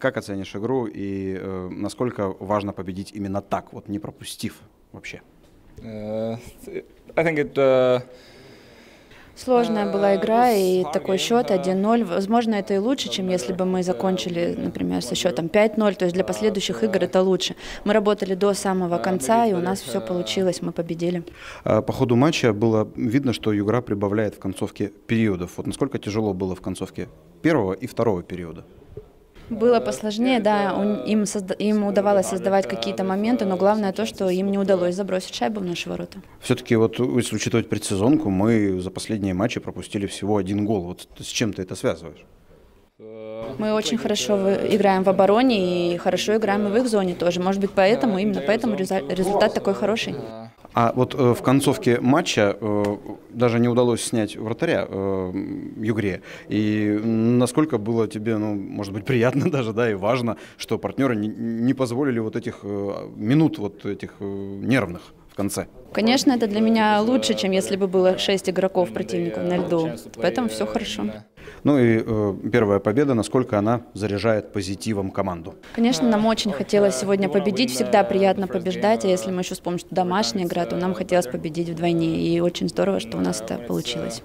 Как оценишь игру и э, насколько важно победить именно так, вот не пропустив вообще? Uh, I think it. Uh, Сложная была игра и такой счет 1-0. Возможно, это и лучше, чем если бы мы закончили, например, со счетом 5-0. То есть для последующих игр это лучше. Мы работали до самого конца, и у нас все получилось, мы победили. А По ходу матча было видно, что Югра прибавляет в концовке периодов. Вот насколько тяжело было в концовке первого и второго периода? Было посложнее, да, он- им, созда- им удавалось создавать какие-то моменты, но главное то, что им не удалось забросить шайбу в наши ворота. Все-таки вот если учитывать предсезонку, мы за последние матчи пропустили всего один гол. Вот с чем ты это связываешь? Мы очень хорошо играем в обороне и хорошо играем и в их зоне тоже. Может быть, поэтому, именно поэтому результат такой хороший. А вот э, в концовке матча э, даже не удалось снять вратаря э, Югре. И насколько было тебе, ну, может быть, приятно даже, да, и важно, что партнеры не, не позволили вот этих э, минут вот этих э, нервных в конце? Конечно, это для меня лучше, чем если бы было шесть игроков противников на льду. Поэтому все хорошо. Ну и э, первая победа, насколько она заряжает позитивом команду? Конечно, нам очень хотелось сегодня победить. Всегда приятно побеждать. А если мы еще вспомним, что домашняя игра, то нам хотелось победить вдвойне. И очень здорово, что у нас это получилось.